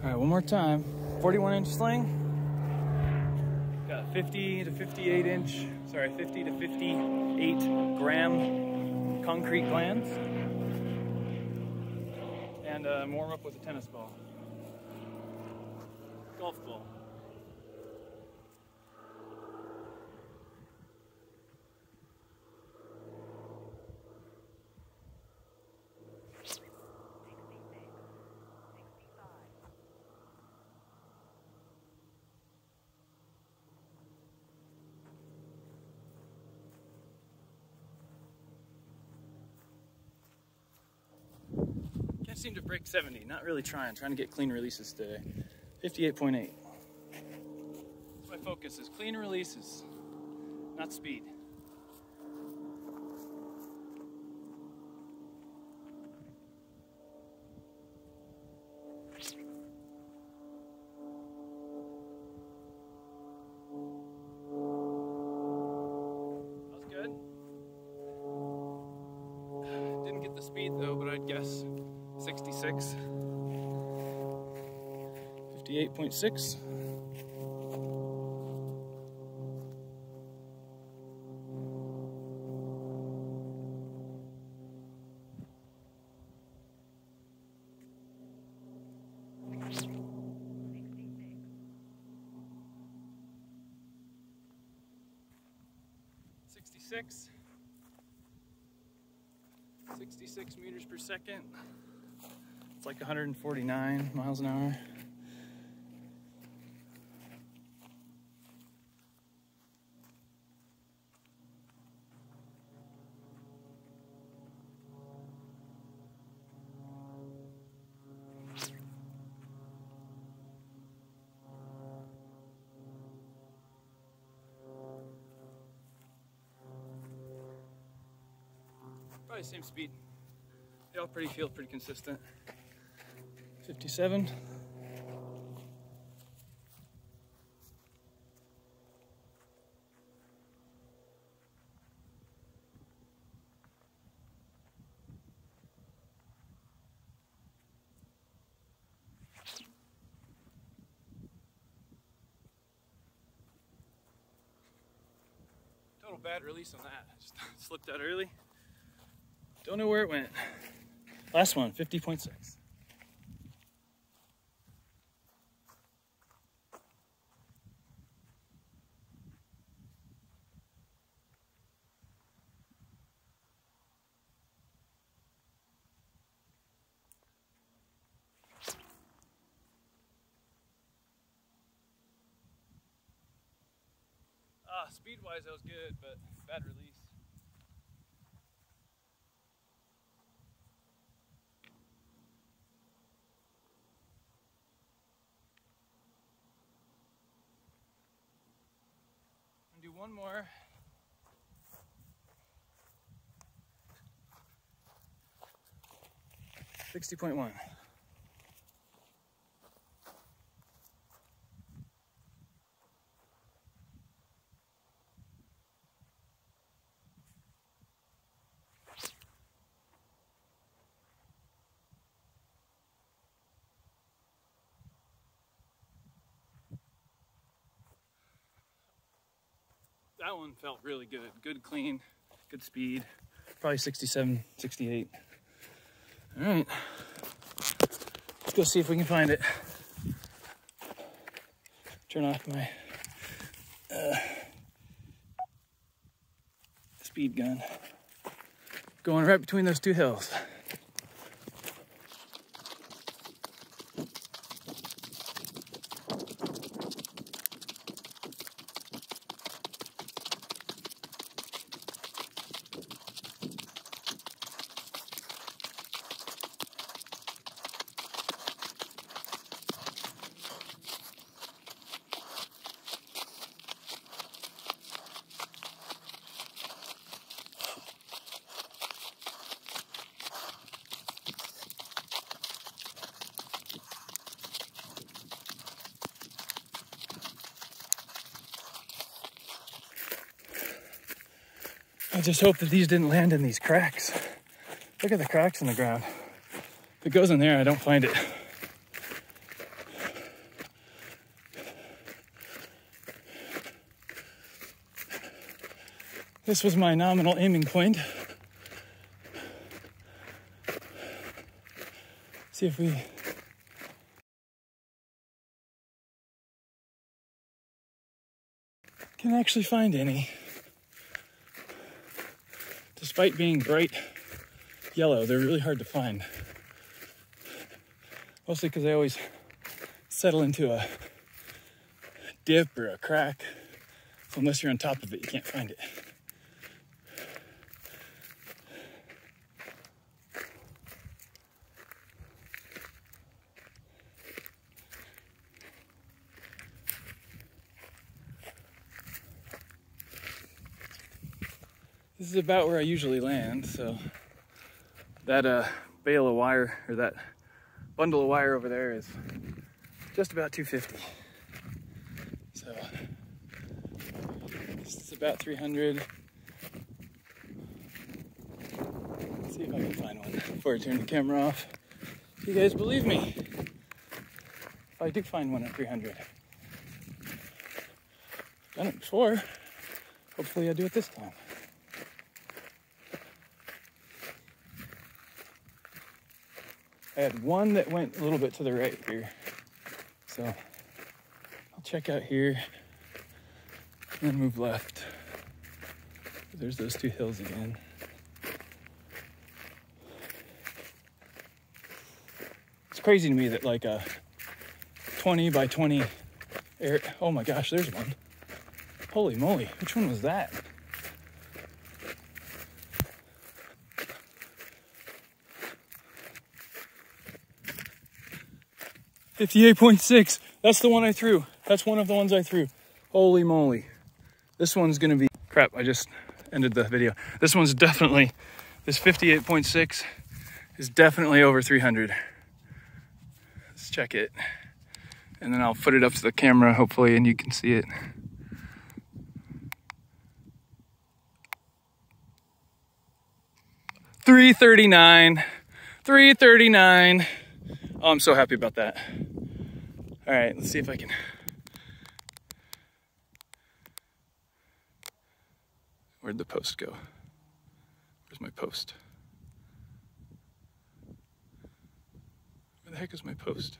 All right, one more time. 41 inch sling. Got 50 to 58 inch, sorry, 50 to 58 gram concrete glands. And uh, warm up with a tennis ball. Golf ball. Seem to break 70. Not really trying. Trying to get clean releases today. 58.8. My focus is clean releases, not speed. That was good. Didn't get the speed though, but I'd guess 66. 58.6. Sixty-six. 66 meters per second. Like 149 miles an hour. Probably same speed. They all pretty feel pretty consistent. 57. Total bad release on that. Just slipped out early. Don't know where it went. Last one, 50.6. Ah, speed wise, that was good, but bad release. And do one more. Sixty point one. That one felt really good. Good clean, good speed. Probably 67, 68. All right. Let's go see if we can find it. Turn off my uh, speed gun. Going right between those two hills. I just hope that these didn't land in these cracks. Look at the cracks in the ground. If it goes in there, I don't find it. This was my nominal aiming point. See if we can actually find any. Despite being bright yellow, they're really hard to find. Mostly because they always settle into a dip or a crack. So unless you're on top of it, you can't find it. This is about where I usually land, so that uh, bale of wire or that bundle of wire over there is just about 250. So this is about 300. Let's see if I can find one before I turn the camera off. You guys believe me? If I do find one at 300. Done it before. Hopefully I do it this time. I had one that went a little bit to the right here. So I'll check out here and then move left. There's those two hills again. It's crazy to me that like a 20 by 20 air, oh my gosh, there's one. Holy moly, which one was that? 58.6. That's the one I threw. That's one of the ones I threw. Holy moly. This one's gonna be, crap, I just ended the video. This one's definitely, this 58.6 is definitely over 300. Let's check it. And then I'll put it up to the camera, hopefully, and you can see it. Three thirty-nine, three thirty-nine. Oh, I'm so happy about that. All right, let's see if I can. Where'd the post go? Where's my post? Where the heck is my post?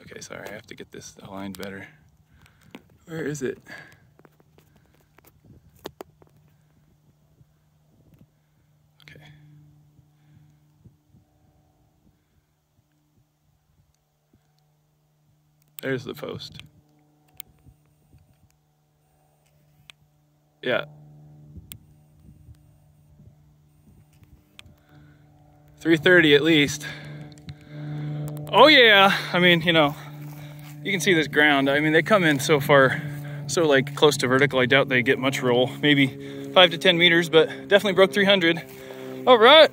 Okay, sorry, I have to get this aligned better. Where is it? There's the post. Yeah. Three thirty at least. Oh yeah. I mean, you know, you can see this ground. I mean, they come in so far, so like close to vertical. I doubt they get much roll. Maybe five to 10 meters, but definitely broke 300. All right.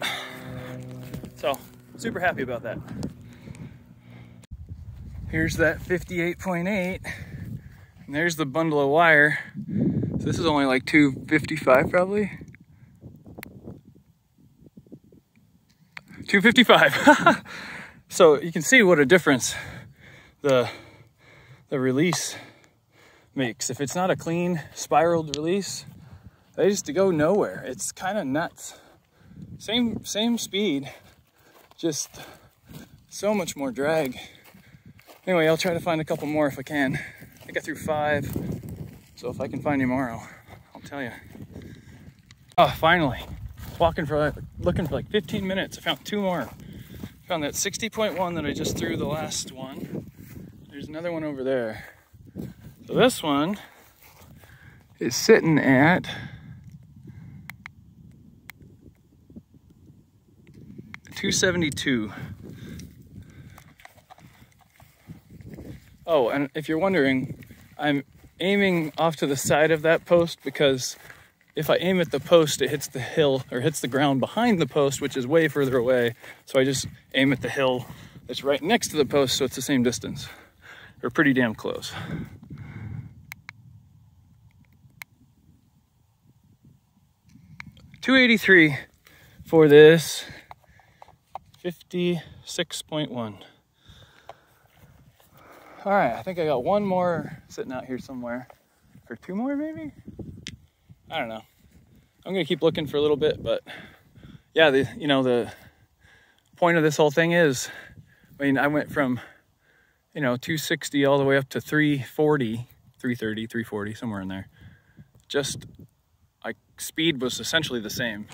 So super happy about that. Here's that 58.8. And there's the bundle of wire. So this is only like 255 probably. 255. so you can see what a difference the the release makes. If it's not a clean spiraled release, they just to go nowhere. It's kind of nuts. Same same speed, just so much more drag. Anyway, I'll try to find a couple more if I can. I got through five, so if I can find more, I'll, tell you. Oh, ah, finally. Walking for, looking for like 15 minutes. I found two more. Found that 60.1 that I just threw the last one. There's another one over there. So this one is sitting at two seventy two. Oh, and if you're wondering, I'm aiming off to the side of that post because if I aim at the post, it hits the hill or hits the ground behind the post, which is way further away. So I just aim at the hill that's right next to the post, so it's the same distance or pretty damn close. Two eighty three for this fifty six point one. All right, I think I got one more sitting out here somewhere. Or two more, maybe? I don't know. I'm gonna keep looking for a little bit, but yeah, the you know the point of this whole thing is, I mean, I went from you know 260 all the way up to 340, 330, 340, somewhere in there. Just like speed was essentially the same.